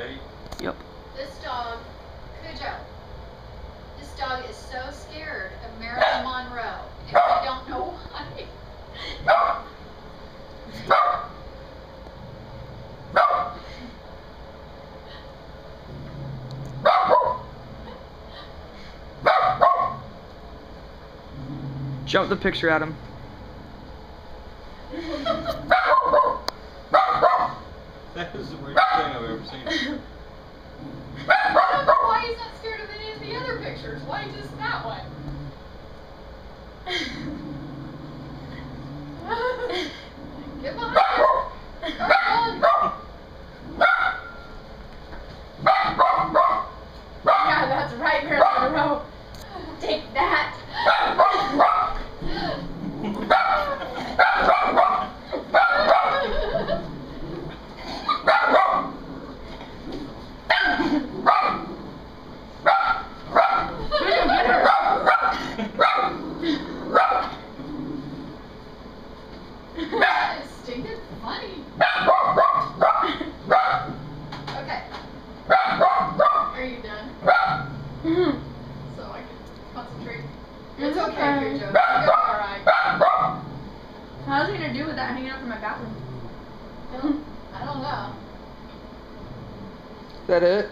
Ready? Yep. This dog, Cujo. This dog is so scared of Marilyn Monroe, and we don't know why. Jump the picture at him. ever seen. I don't know why he's not scared of any of the other pictures. Why just that one? Get behind. Yeah, that's right, Monroe. Take. That funny. Okay. Are you done? So I can concentrate. It's okay, here, Joe. You're alright. How's he gonna do with that hanging out from my bathroom? I don't know. Is that it?